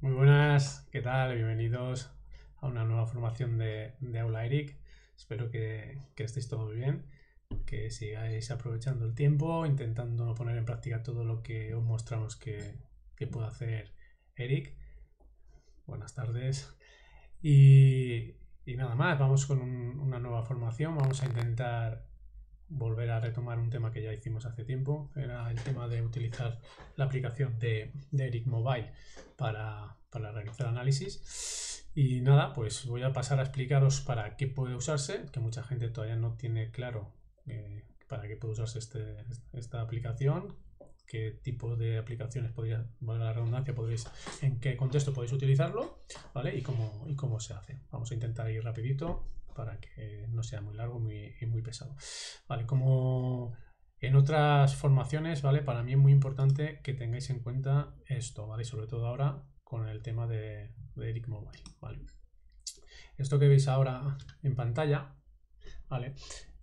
Muy buenas, ¿qué tal? Bienvenidos a una nueva formación de, Aula Eric. Espero que, estéis todo bien, que sigáis aprovechando el tiempo, intentando poner en práctica todo lo que os mostramos que, puede hacer Eric. Buenas tardes. Y, nada más, vamos con una nueva formación. Vamos a intentar volver a retomar un tema que ya hicimos hace tiempo, era el tema de utilizar la aplicación de, Eric Mobile para, realizar análisis. Y nada, pues voy a pasar a explicaros para qué puede usarse, que mucha gente todavía no tiene claro eh, para qué puede usarse este, esta aplicación, qué tipo de aplicaciones podría, valga la redundancia, podréis, en qué contexto podéis utilizarlo, ¿vale? Y cómo, y cómo se hace. Vamos a intentar ir rapidito para que no sea muy largo muy, y muy pesado. Vale, como en otras formaciones, ¿vale? Para mí es muy importante que tengáis en cuenta esto, ¿vale? sobre todo ahora con el tema de, Eric Mobile, ¿vale? Esto que veis ahora en pantalla, ¿vale?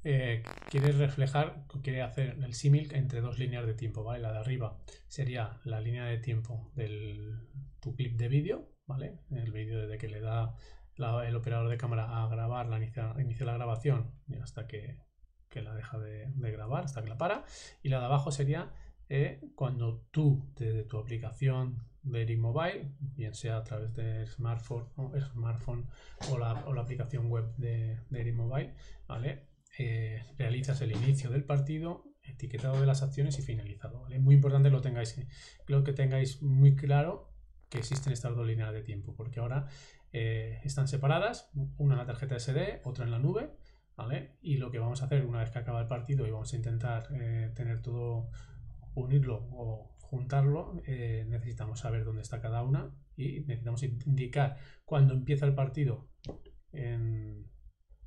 Eh, quiere reflejar, quiere hacer el símil entre dos líneas de tiempo, ¿vale? La de arriba sería la línea de tiempo de tu clip de vídeo, ¿vale? El vídeo desde que le da el operador de cámara a grabar, la inicia, la grabación hasta que, la deja de, grabar, hasta que la para. Y la de abajo sería eh, cuando tú, desde tu aplicación de Eric Mobile, bien sea a través de smartphone o, smartphone, o, la, aplicación web de, de Eric Mobile, ¿vale? Eh, realizas el inicio del partido, etiquetado de las acciones y finalizado. Es muy importante que lo tengáis, creo que tengáis muy claro que existen estas dos líneas de tiempo, porque ahora eh, están separadas, una en la tarjeta SD, otra en la nube, ¿vale? Y lo que vamos a hacer una vez que acaba el partido y vamos a intentar eh, tener todo, unirlo o juntarlo, eh, necesitamos saber dónde está cada una y necesitamos indicar cuándo empieza el partido en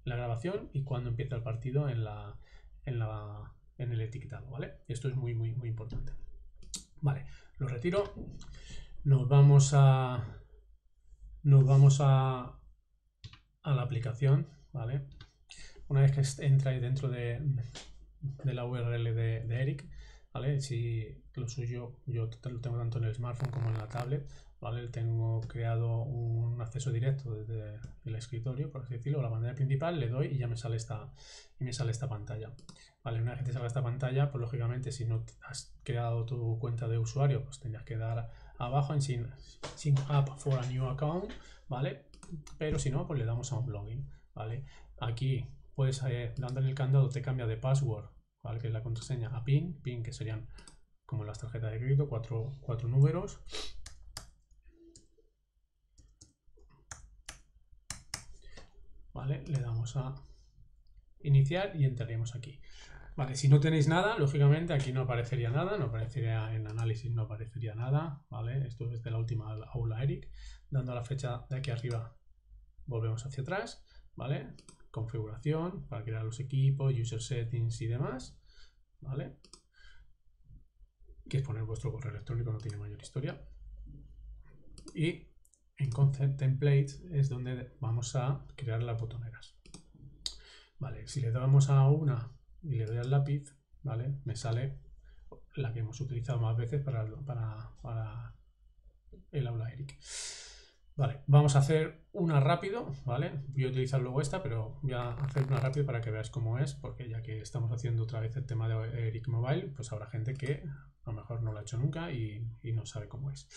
la grabación y cuándo empieza el partido en la, en la en el etiquetado, ¿vale? Esto es muy, muy, muy importante. Vale, lo retiro. Nos vamos a nos vamos a, a la aplicación, ¿vale? Una vez que entráis dentro de, de la URL de, Eric, ¿vale? Si lo suyo, yo lo tengo tanto en el smartphone como en la tablet, ¿vale? Tengo creado un acceso directo desde el escritorio, por así decirlo, la pantalla principal, le doy y ya me sale esta, y me sale esta pantalla. Vale, una vez que te salga esta pantalla, pues lógicamente si no has creado tu cuenta de usuario, pues tendrías que dar abajo en sign, up for a new account, ¿vale? Pero si no, pues le damos a un login, ¿vale? Aquí puedes, eh, dando en el candado, te cambia de password, ¿vale? Que es la contraseña a PIN, PIN que serían como las tarjetas de crédito, cuatro, cuatro números. ¿Vale? Le damos a iniciar y entraríamos aquí. Vale, si no tenéis nada, lógicamente aquí no aparecería nada, no aparecería en análisis, no aparecería nada, ¿vale? Esto es de la última aula Eric. Dando la flecha de aquí arriba, volvemos hacia atrás, ¿vale? Configuración para crear los equipos, user settings y demás, ¿vale? Que es poner vuestro correo electrónico, no tiene mayor historia. Y en Concept Templates es donde vamos a crear las botoneras. Vale, si le damos a una y le doy al lápiz, ¿vale? Me sale la que hemos utilizado más veces para, el aula Eric. Vale, vamos a hacer una rápido, ¿vale? Voy a utilizar luego esta, pero voy a hacer una rápido para que veáis cómo es, porque ya que estamos haciendo otra vez el tema de Eric Mobile, pues habrá gente que lo mejor no lo ha hecho nunca y, no sabe cómo es.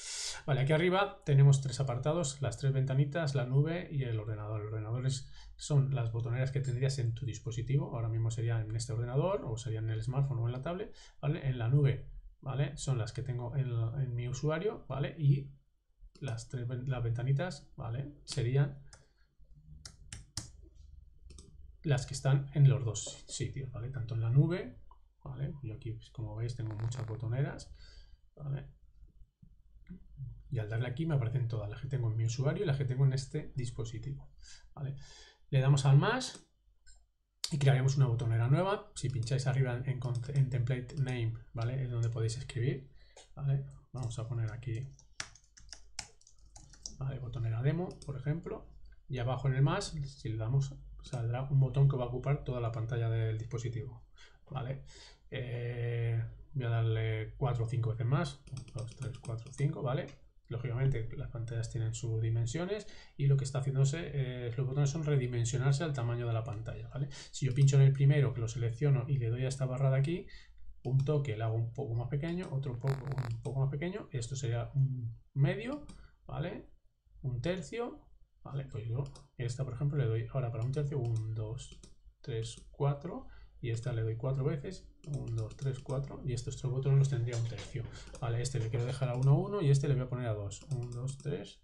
Vale, aquí arriba tenemos tres apartados, las tres ventanitas, la nube y el ordenador. El ordenador es son las botoneras que tendrías en tu dispositivo. Ahora mismo serían en este ordenador o serían en el smartphone o en la tablet. ¿vale? En la nube ¿vale? son las que tengo en, mi usuario ¿vale? y las, tres, las ventanitas ¿vale? serían las que están en los dos sitios, ¿vale? Tanto en la nube, ¿vale? Yo aquí, pues, como veis, tengo muchas botoneras, ¿vale? Y al darle aquí me aparecen todas las que tengo en mi usuario y las que tengo en este dispositivo, ¿vale? Le damos al más y crearemos una botonera nueva. Si pincháis arriba en, template name, ¿vale? Es donde podéis escribir, Vamos a poner aquí, Botonera demo, por ejemplo. Y abajo en el más, si le damos, saldrá un botón que va a ocupar toda la pantalla del dispositivo, ¿vale? Eh, voy a darle 4 o 5 veces más. 2, 3, 4, 5, ¿vale? Lógicamente las pantallas tienen sus dimensiones y lo que está haciéndose, es los botones son redimensionarse al tamaño de la pantalla, ¿vale? Si yo pincho en el primero, que lo selecciono y le doy a esta barra de aquí, un toque le hago un poco más pequeño, otro poco, un poco más pequeño, esto sería un medio, ¿vale? Un tercio, ¿vale? Pues yo, esta por ejemplo le doy ahora para un tercio, 1, 2, 3, 4 y esta le doy cuatro veces, 1, 2, 3, 4 y estos tres botones los tendría un tercio. Vale, este le quiero dejar a 1, 1 y este le voy a poner a 2. 1, 2, 3,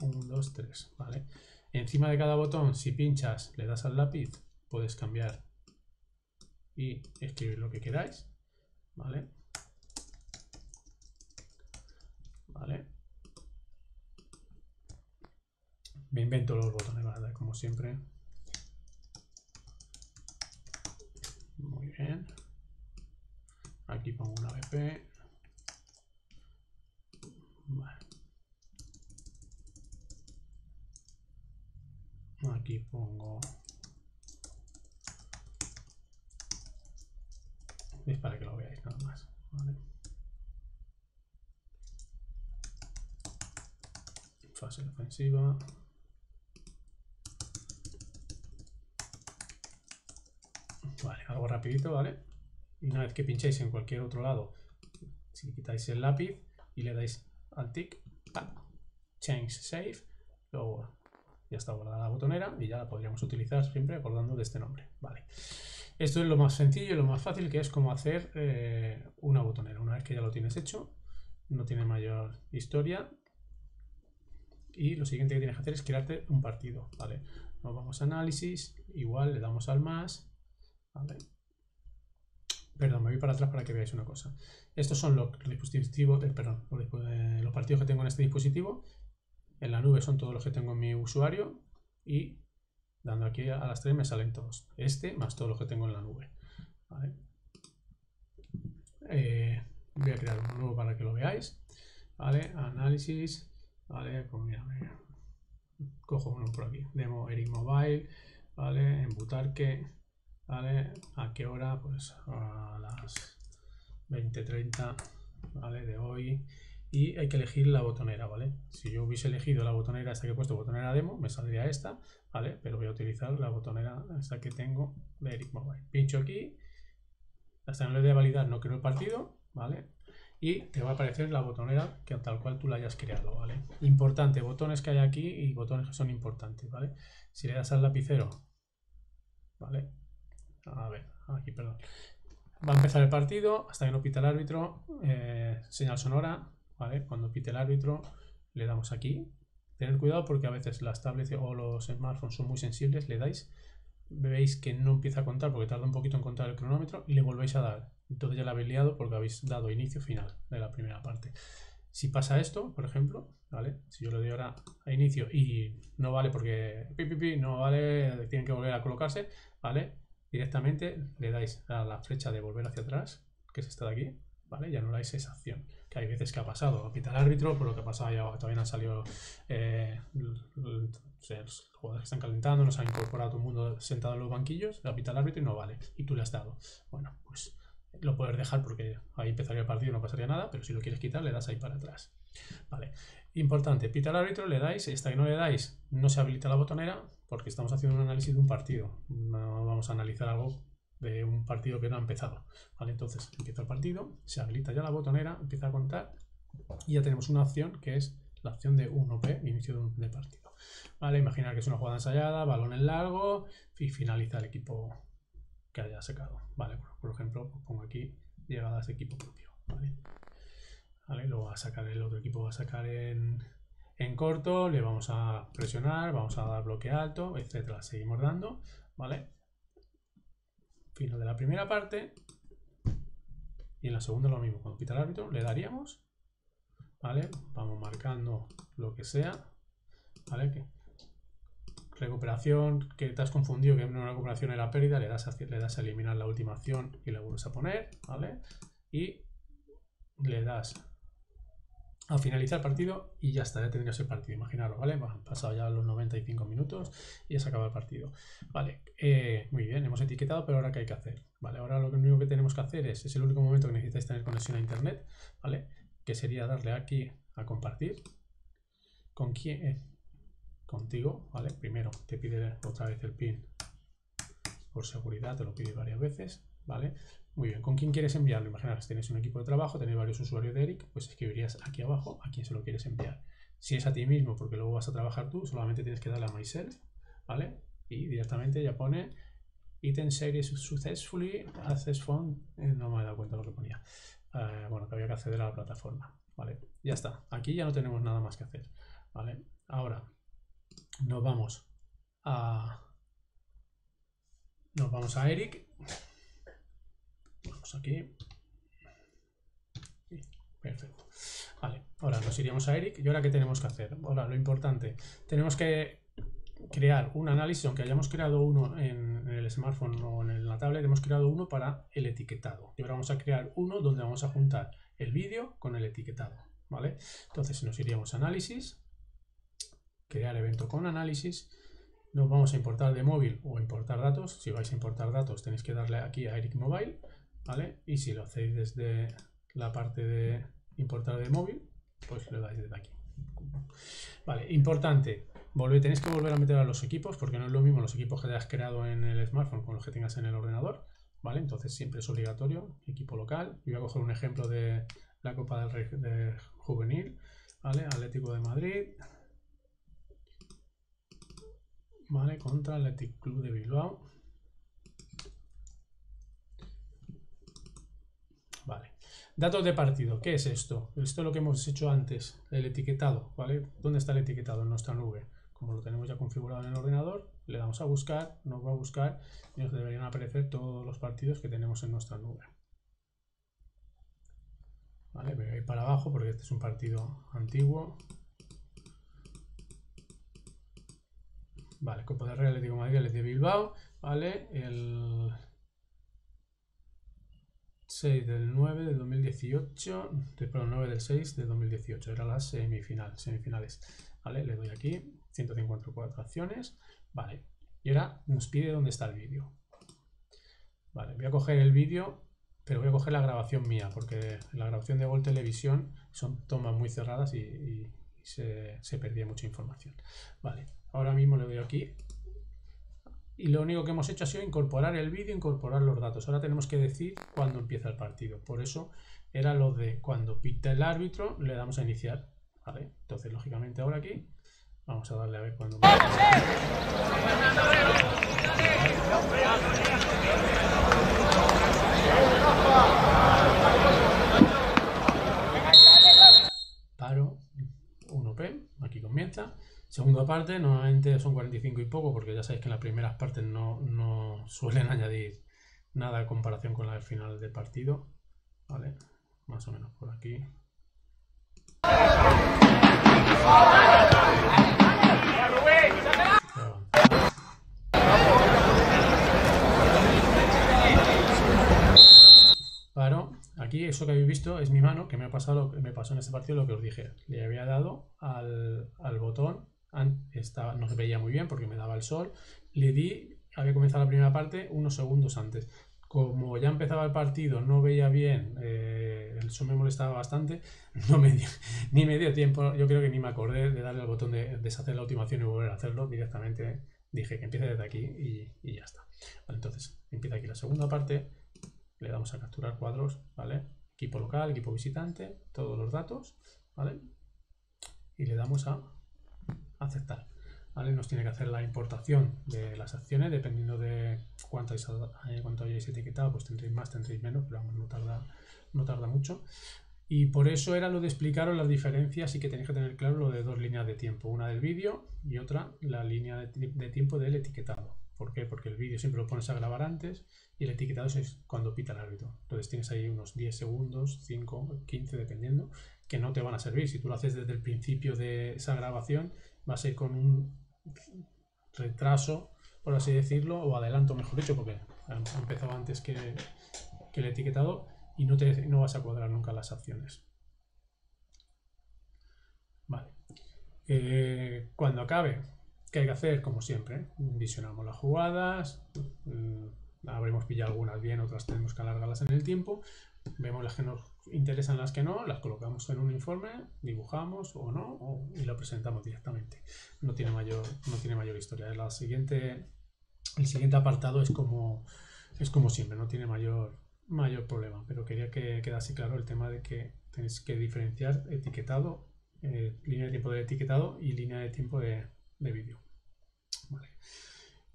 1, 2, 3, ¿vale? Encima de cada botón, si pinchas, le das al lápiz, puedes cambiar y escribir lo que queráis, ¿vale? ¿Vale? Me invento los botones, ¿vale? Como siempre. Muy bien. Aquí pongo una BP. Vale. Aquí pongo... Es para que lo veáis nada más. ¿vale? Fase ofensiva. Vale, algo rapidito, ¿vale? Y una vez que pinchéis en cualquier otro lado, si quitáis el lápiz y le dais al tick, change save, luego ya está guardada la botonera y ya la podríamos utilizar siempre acordando de este nombre, ¿vale? Esto es lo más sencillo y lo más fácil que es como hacer eh, una botonera. Una vez que ya lo tienes hecho, no tiene mayor historia. Y lo siguiente que tienes que hacer es crearte un partido, ¿vale? Nos vamos a análisis, igual le damos al más, Perdón, me voy para atrás para que veáis una cosa. Estos son los dispositivos, eh, perdón, eh, los, partidos que tengo en este dispositivo. En la nube son todos los que tengo en mi usuario y dando aquí a las tres me salen todos. Este más todos los que tengo en la nube. Eh, voy a crear uno nuevo para que lo veáis. ¿Vale? Análisis. ¿Vale? Pues cojo uno por aquí. Demo Eric Mobile. ¿Vale? En Butarque. ¿Vale? ¿A qué hora? Pues a las 20.30, ¿vale? De hoy. Y hay que elegir la botonera, ¿vale? Si yo hubiese elegido la botonera esta que he puesto, botonera demo, me saldría esta, ¿vale? Pero voy a utilizar la botonera esta que tengo de Eric Mobile. Pincho aquí, hasta no le dé validar no creo el partido, ¿vale? Y te va a aparecer la botonera que tal cual tú la hayas creado, ¿vale? Importante, botones que hay aquí y botones que son importantes, ¿vale? Si le das al lapicero, ¿vale? A ver, aquí, perdón. Va a empezar el partido hasta que no pita el árbitro. Eh, señal sonora, ¿vale? Cuando pite el árbitro, le damos aquí. Tener cuidado porque a veces las tablets o los smartphones son muy sensibles. Le dais, veis que no empieza a contar porque tarda un poquito en contar el cronómetro y le volvéis a dar. Entonces ya la habéis liado porque habéis dado inicio final de la primera parte. Si pasa esto, por ejemplo, ¿vale? Si yo le doy ahora a inicio y no vale porque pi, no vale, tienen que volver a colocarse, ¿vale? Directamente le dais a la flecha de volver hacia atrás, que es esta de aquí, ¿vale? Ya no dais esa acción. Que hay veces que ha pasado, pita el árbitro, por lo que ha pasado ya todavía han salido eh, los jugadores que están calentando, nos ha incorporado todo el mundo sentado en los banquillos, pita el árbitro y no vale. Y tú le has dado. Bueno, pues lo puedes dejar porque ahí empezaría el partido y no pasaría nada, pero si lo quieres quitar, le das ahí para atrás. Vale. Importante, pita el árbitro, le dais, esta que no le dais, no se habilita la botonera, porque estamos haciendo un análisis de un partido. No vamos a analizar algo de un partido que no ha empezado. ¿vale? Entonces empieza el partido, se habilita ya la botonera, empieza a contar y ya tenemos una opción que es la opción de 1P, inicio de, partido. ¿Vale? Imaginar que es una jugada ensayada, balón en largo y finaliza el equipo que haya sacado. ¿Vale? Por, ejemplo, pues pongo aquí llegadas de equipo propio. ¿vale? ¿Vale? Luego va a sacar el otro equipo, va a sacar en en corto le vamos a presionar, vamos a dar bloque alto, etcétera. Seguimos dando, ¿vale? Final de la primera parte. Y en la segunda lo mismo. Cuando pita el árbitro le daríamos, ¿vale? Vamos marcando lo que sea, ¿vale? recuperación, que te has confundido que una recuperación era pérdida, le das, a, le das a eliminar la última acción y la vuelves a poner, ¿vale? Y le das a finalizar el partido y ya está, ya tendrías el partido, imaginaros, ¿vale? han pasado ya los 95 minutos y ya se acaba el partido. Vale, eh, muy bien, hemos etiquetado, pero ahora ¿qué hay que hacer? Vale, ahora lo único que tenemos que hacer es, es el único momento que necesitáis tener conexión a internet, ¿vale? Que sería darle aquí a compartir. ¿Con quién? Eh, contigo, ¿vale? Primero te pide otra vez el pin por seguridad, te lo pide varias veces, ¿vale? Muy bien, ¿con quién quieres enviarlo? Imaginaos, tienes un equipo de trabajo, tenéis varios usuarios de Eric, pues escribirías aquí abajo a quién se lo quieres enviar. Si es a ti mismo, porque luego vas a trabajar tú, solamente tienes que darle a myself, ¿vale? Y directamente ya pone item series successfully access phone, eh, no me he dado cuenta lo que ponía. Eh, bueno, que había que acceder a la plataforma, ¿vale? Ya está, aquí ya no tenemos nada más que hacer, ¿vale? Ahora nos vamos a nos vamos a Eric vamos aquí. Perfecto. Vale ahora nos iríamos a Eric. Y ahora qué tenemos que hacer ahora lo importante. Tenemos que crear un análisis aunque hayamos creado uno en, el smartphone o en la tablet hemos creado uno para el etiquetado. Y ahora vamos a crear uno donde vamos a juntar el vídeo con el etiquetado vale entonces nos iríamos a análisis crear evento con análisis. Nos vamos a importar de móvil o importar datos. Si vais a importar datos tenéis que darle aquí a Eric Mobile, ¿vale? Y si lo hacéis desde la parte de importar de móvil, pues le dais desde aquí. Vale, importante, volver, tenéis que volver a meter a los equipos porque no es lo mismo los equipos que hayas creado en el smartphone con los que tengas en el ordenador, ¿vale? Entonces siempre es obligatorio, equipo local. Y voy a coger un ejemplo de la Copa del Rey de Juvenil, ¿vale? Atlético de Madrid, ¿vale? Contra Athletic Club de Bilbao. Vale. Datos de partido. ¿Qué es esto? Esto es lo que hemos hecho antes, el etiquetado, ¿vale? ¿Dónde está el etiquetado? En nuestra nube. Como lo tenemos ya configurado en el ordenador, le damos a buscar, nos va a buscar y nos deberían aparecer todos los partidos que tenemos en nuestra nube. ¿Vale? Voy a ir para abajo porque este es un partido antiguo. Vale, Copa del Rey Atlético de Madrid, de Bilbao, ¿vale? El 6 del 9 del 2018, perdón, 9 del 6 del 2018, era la semifinal, semifinales, ¿vale? Le doy aquí, 154 acciones, ¿vale? Y ahora nos pide dónde está el vídeo. Vale, voy a coger el vídeo, pero voy a coger la grabación mía, porque la grabación de Gol Televisión son tomas muy cerradas y, se, se perdía mucha información. Vale, Ahora mismo le doy aquí. Y lo único que hemos hecho ha sido incorporar el vídeo, incorporar los datos. Ahora tenemos que decir cuándo empieza el partido. Por eso era lo de cuando pita el árbitro, le damos a iniciar. ¿Vale? Entonces, lógicamente, ahora aquí vamos a darle a ver cuándo. Paro 1P, aquí comienza. Segunda parte, normalmente son 45 y poco, porque ya sabéis que en las primeras partes no, suelen añadir nada en comparación con la del final del partido. ¿Vale? Más o menos por aquí. Paro. Aquí eso que habéis visto es mi mano, que me ha pasado, me pasó en este partido lo que os dije. Le había dado al, al botón estaba, no se veía muy bien porque me daba el sol. Le di, había comenzado la primera parte unos segundos antes. Como ya empezaba el partido, no veía bien, eh, el sol me molestaba bastante, no me ni me dio tiempo, yo creo que ni me acordé de darle al botón de deshacer la ultimación y volver a hacerlo. Directamente dije que empiece desde aquí y, ya está. entonces empieza aquí la segunda parte, le damos a capturar cuadros, ¿vale? Equipo local, equipo visitante, todos los datos, ¿vale? Y le damos a aceptar. ¿vale? Nos tiene que hacer la importación de las acciones, dependiendo de cuánto, eh, cuánto hayáis etiquetado, pues tendréis más, tendréis menos, pero vamos, no tarda, no tarda mucho. Y por eso era lo de explicaros las diferencias y que tenéis que tener claro lo de dos líneas de tiempo, una del vídeo y otra la línea de, tiempo del etiquetado. ¿Por qué? Porque el vídeo siempre lo pones a grabar antes y el etiquetado es cuando pita el árbitro. Entonces tienes ahí unos 10 segundos, 5, 15, dependiendo, que no te van a servir. Si tú lo haces desde el principio de esa grabación, va a ser con un retraso, por así decirlo, o adelanto, mejor dicho, porque ha empezado antes que, el etiquetado y no, te, no vas a cuadrar nunca las acciones. Vale. Eh, cuando acabe, ¿qué hay que hacer? Como siempre, visionamos las jugadas, mm, habremos pillado algunas bien, otras tenemos que alargarlas en el tiempo. Vemos las que nos interesan, las que no, las colocamos en un informe, dibujamos o no, y lo presentamos directamente. No tiene mayor, no tiene mayor historia. La siguiente, el siguiente apartado es como, es como siempre, no tiene mayor, mayor problema, pero quería que quedase claro el tema de que tenéis que diferenciar etiquetado, eh, línea de tiempo de etiquetado y línea de tiempo de, vídeo.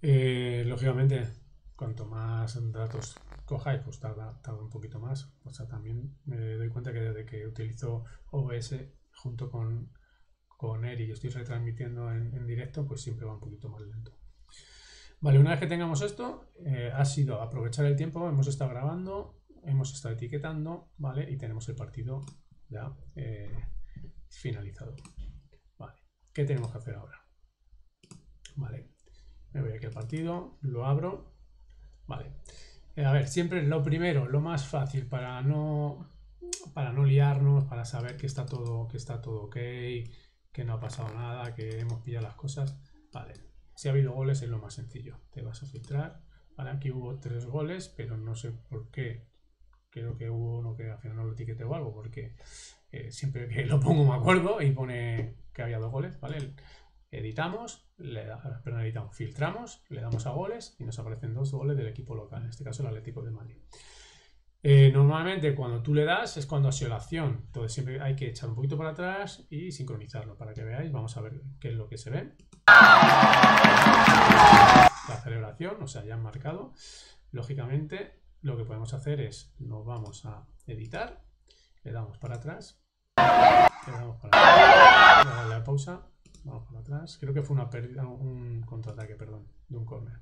Eh, lógicamente, cuanto más datos cojáis, pues tarda, un poquito más. O sea, también me doy cuenta que desde que utilizo OBS junto con, con Eri y estoy retransmitiendo en, directo, pues siempre va un poquito más lento. Vale, una vez que tengamos esto, eh, ha sido aprovechar el tiempo, hemos estado grabando, hemos estado etiquetando, ¿vale? Y tenemos el partido ya eh, finalizado. Vale, ¿qué tenemos que hacer ahora? Vale, me voy aquí al partido, lo abro, vale. Eh, a ver, siempre lo primero, lo más fácil para no, para no liarnos, para saber que está todo, que está todo ok, que no ha pasado nada, que hemos pillado las cosas. Vale, si ha habido goles es lo más sencillo. Te vas a filtrar. Vale, aquí hubo tres goles, pero no sé por qué creo que hubo uno que al final no lo etiquete o algo, porque eh, siempre que lo pongo me acuerdo y pone que había dos goles, ¿vale? Editamos, le editamos, filtramos, le damos a goles y nos aparecen dos goles del equipo local, en este caso el Atlético de Madrid. Eh, normalmente cuando tú le das es cuando ha la acción, entonces siempre hay que echar un poquito para atrás y sincronizarlo para que veáis, vamos a ver qué es lo que se ve. La celebración, o sea, ya han marcado. Lógicamente lo que podemos hacer es, nos vamos a editar, le damos para atrás, le damos para atrás, le damos la pausa, vamos para atrás, creo que fue una pérdida, un contraataque, perdón, de un corner,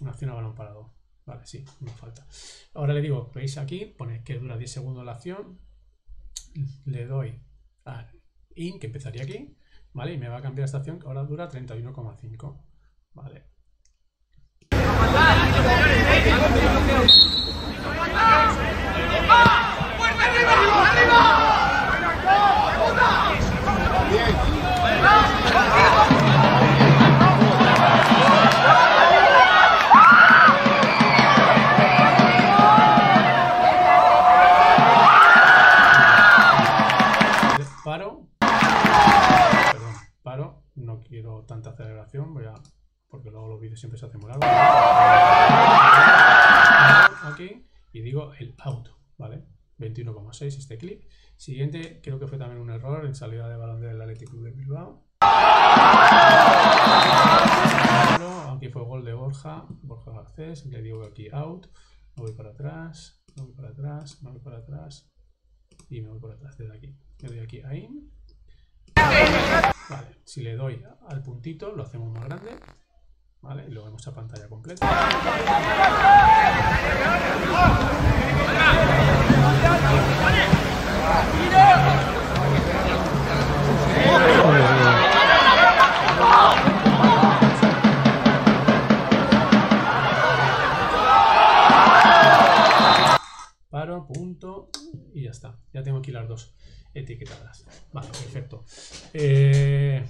una acción a balón parado. Vale, sí, no falta. Ahora le digo, veis aquí, pone que dura 10 segundos la acción, le doy a in, que empezaría aquí, ¿vale? Y me va a cambiar esta acción, que ahora dura 31,5, ¿vale? Los vídeos siempre se hacen muy largos. Aquí y digo el out, ¿vale? 21,6 este clip. Siguiente, creo que fue también un error en salida de balón del Athletic Club de Bilbao. Aquí fue gol de Borja, Borja Garcés. Le digo aquí out, me voy para atrás, me voy para atrás, me voy para atrás y me voy para atrás desde aquí. Le doy aquí a in. Vale, si le doy al puntito lo hacemos más grande ¿Vale? Y lo vemos a pantalla completa. Paro, punto y ya está. Ya tengo aquí las dos etiquetadas. Vale, perfecto. Eh,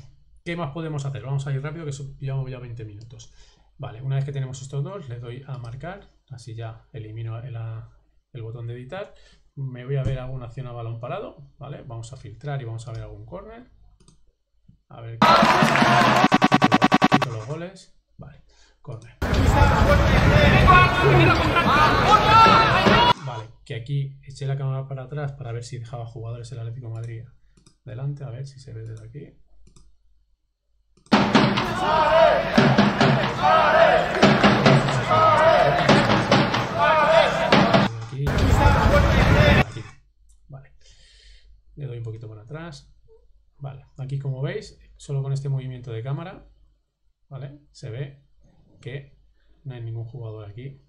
¿Qué más podemos hacer? Vamos a ir rápido que llevamos ya 20 minutos. Vale, una vez que tenemos estos dos, le doy a marcar, así ya elimino el, botón de editar. Me voy a ver alguna acción a balón parado, ¿vale? Vamos a filtrar y vamos a ver algún corner. A ver quito los goles. Vale, corner. Vale, que aquí eché la cámara para atrás para ver si dejaba jugadores el Atlético Madrid delante, a ver si se ve desde aquí. Vale. Le doy un poquito para atrás. Vale. Aquí como veis, solo con este movimiento de cámara, ¿vale? Se ve que no hay ningún jugador aquí.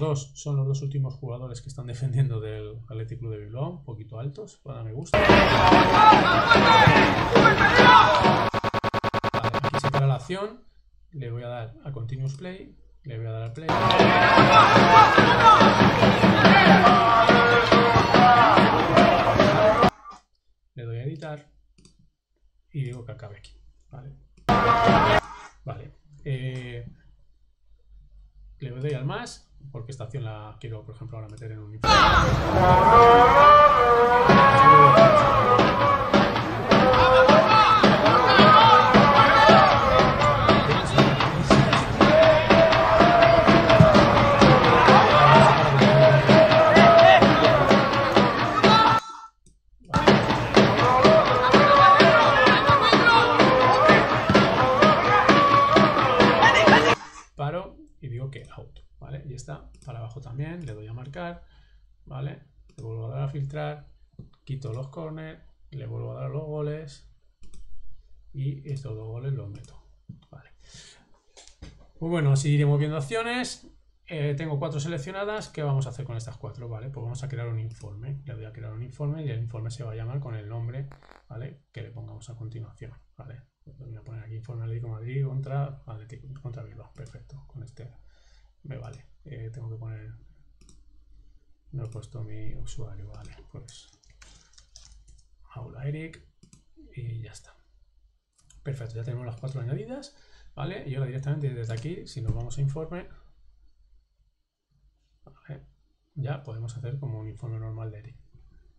Dos son los dos últimos jugadores que están defendiendo del Athletic Club de Bilbao, un poquito altos, para me gusta. aquí se para la acción, le voy a dar a Continuous Play, le voy a dar a Play. Le doy a editar y digo que acabe aquí. Vale. Vale. Eh, le doy al más, porque esta acción la quiero, por ejemplo, ahora meter en un. Paro y digo que out, Y está para abajo también, le doy a marcar, ¿vale? Le vuelvo a dar a filtrar, quito los corners, le vuelvo a dar los goles y estos dos goles los meto, ¿vale? Pues bueno, así iremos viendo acciones. Eh, tengo cuatro seleccionadas. ¿Qué vamos a hacer con estas cuatro? Vale, pues vamos a crear un informe. Le voy a crear un informe y el informe se va a llamar con el nombre, ¿vale? Que le pongamos a continuación, ¿vale? Voy a poner aquí informe Atlético Madrid contra Atlético, contra Bilbao. Perfecto, con este me vale. Eh, tengo que poner. No he puesto mi usuario, vale. Pues Aula Eric y ya está. Perfecto, ya tenemos las cuatro añadidas, ¿vale? Y ahora directamente desde aquí, si nos vamos a informe, ya podemos hacer como un informe normal de Eric,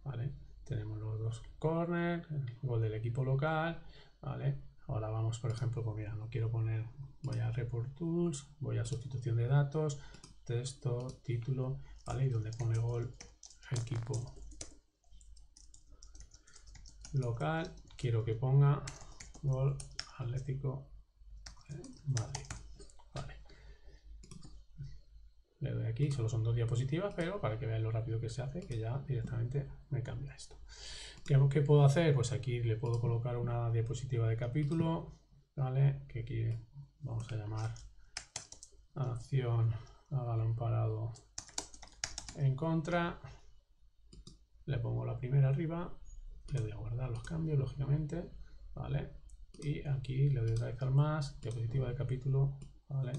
¿vale? Tenemos los dos corners, el gol del equipo local, ¿vale? Ahora vamos, por ejemplo, pues mira, no quiero poner, voy a Report Tools, voy a sustitución de datos, texto, título, ¿vale? Y donde pone gol, equipo local, quiero que ponga gol Atlético Madrid. Vale. Le doy aquí, solo son dos diapositivas, pero para que vean lo rápido que se hace, que ya directamente me cambia esto. ¿Qué, ¿Qué, puedo hacer? Pues aquí le puedo colocar una diapositiva de capítulo, ¿vale? Que aquí vamos a llamar acción a balón parado en contra. Le pongo la primera arriba, le doy a guardar los cambios, lógicamente, ¿vale? Y aquí le doy otra vez al más, diapositiva de capítulo, ¿vale?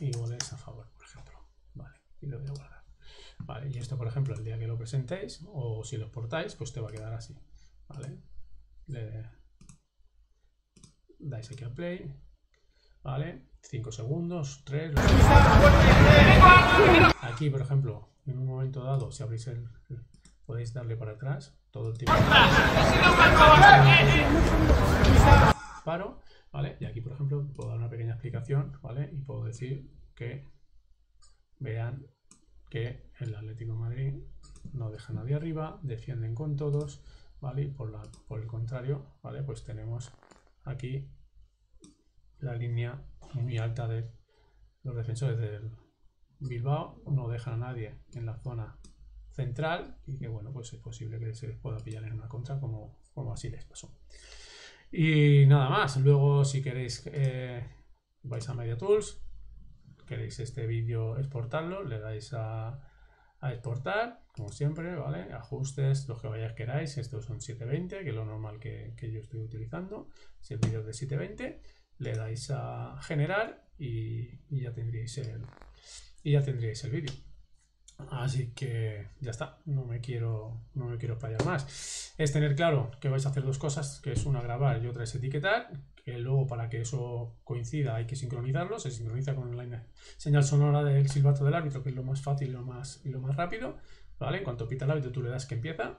Y goles a favor, por ejemplo, ¿vale? Y le doy a guardar. Y esto, por ejemplo, el día que lo presentéis o si lo exportáis, pues te va a quedar así, ¿vale? Le dais aquí a play, ¿vale? 5 segundos, 3. Aquí, por ejemplo, en un momento dado, si abrís el, podéis darle para atrás todo el tiempo. Paro, ¿vale? Y aquí, por ejemplo, puedo dar una pequeña explicación, ¿vale? Y puedo decir que vean que el Atlético Madrid no deja nadie arriba, defienden con todos, ¿vale? Y por, la, por el contrario, ¿vale? Pues tenemos aquí la línea muy alta de los defensores del Bilbao, no dejan a nadie en la zona central y que bueno, pues es posible que se les pueda pillar en una contra como, como así les pasó. Y nada más, luego si queréis eh, vais a Media Tools, queréis este vídeo exportarlo, le dais a, exportar, como siempre, ¿vale? Ajustes, lo que vayáis queráis, estos son 720, que es lo normal que, yo estoy utilizando, si el vídeo es de 720, le dais a generar y, ya tendríais el, y ya tendríais el vídeo. Así que ya está, no me quiero no me quiero fallar más. Es tener claro que vais a hacer dos cosas, que es una grabar y otra es etiquetar, que luego para que eso coincida hay que sincronizarlo, se sincroniza con la señal sonora del silbato del árbitro, que es lo más fácil lo más, y lo más rápido, ¿vale? En cuanto pita el árbitro tú le das que empieza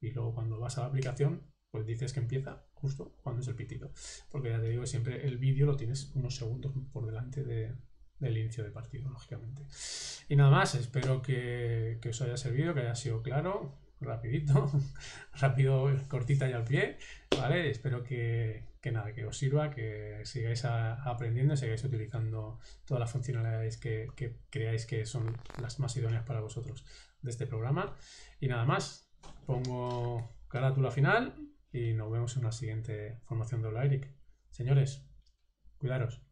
y luego cuando vas a la aplicación pues dices que empieza justo cuando es el pitido. Porque ya te digo, siempre el vídeo lo tienes unos segundos por delante de, del inicio del partido, lógicamente. Y nada más, espero que, que, os haya servido, que haya sido claro, rapidito, rápido, cortita y al pie, ¿vale? Espero que, que nada, que os sirva, que sigáis a, aprendiendo, sigáis utilizando todas las funcionalidades que, que creáis que son las más idóneas para vosotros de este programa. Y nada más, pongo carátula final y nos vemos en una siguiente formación de Hola Eric. Señores, cuidaros.